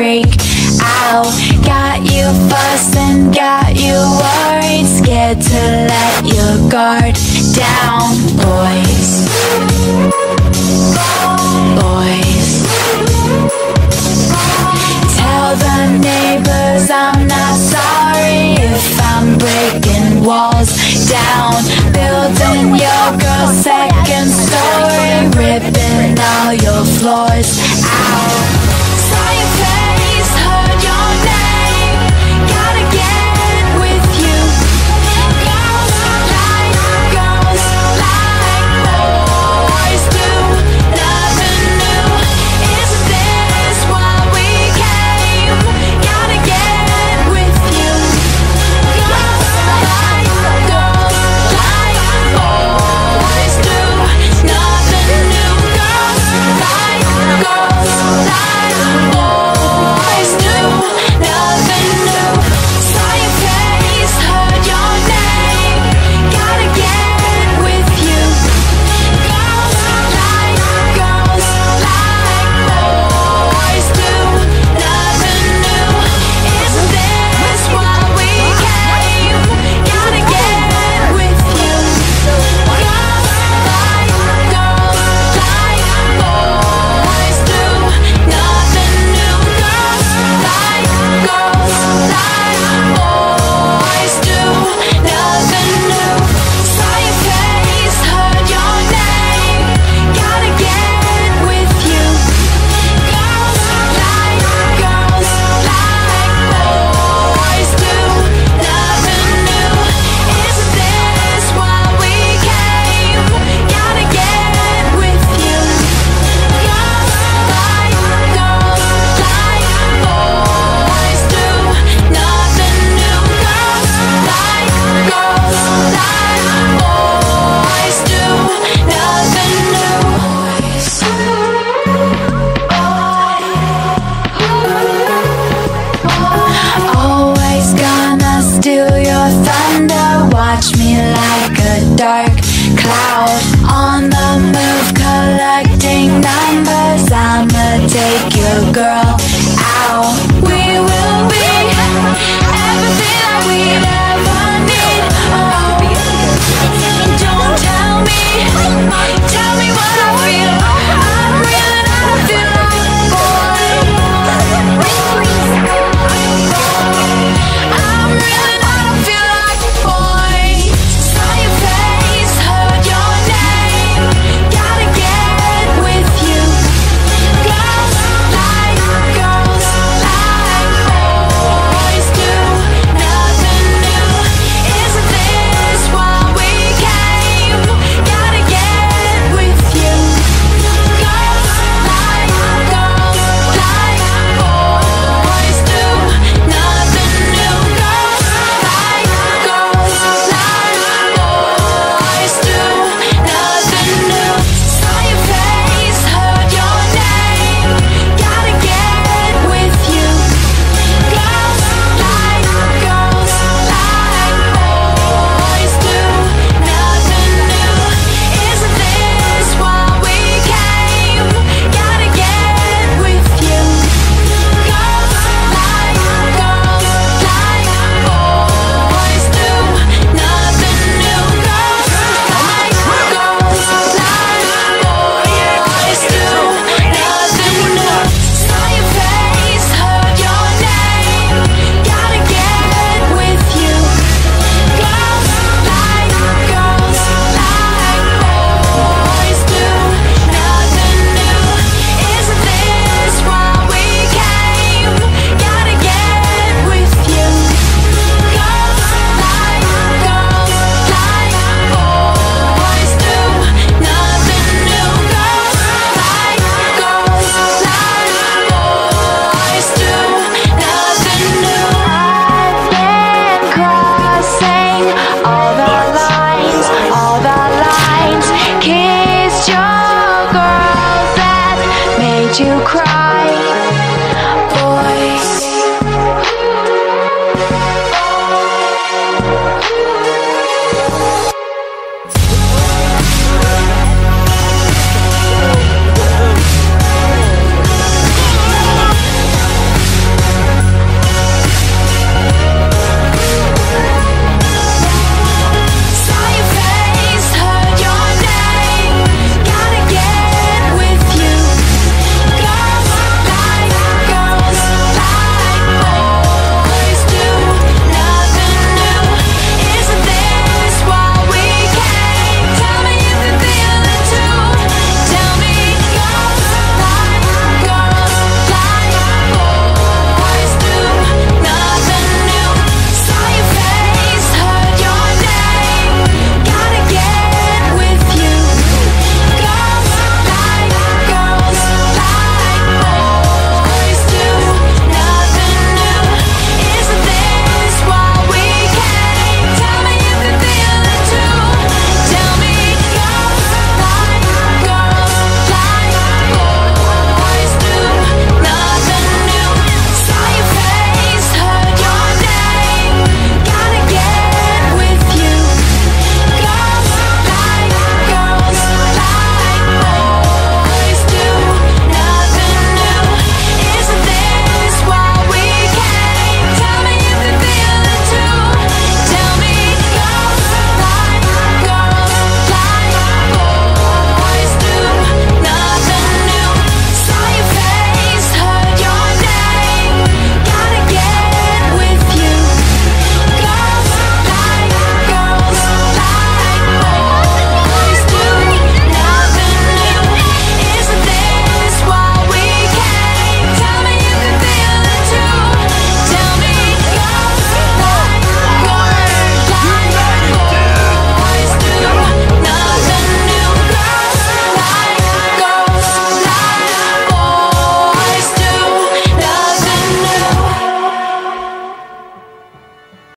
freak out. Got you fussing, got you worried. Scared to let your guard down Boys. Boys. Tell the neighbors I'm not sorry If I'm breaking walls down. Building your girl's second story Ripping all your floors you cry.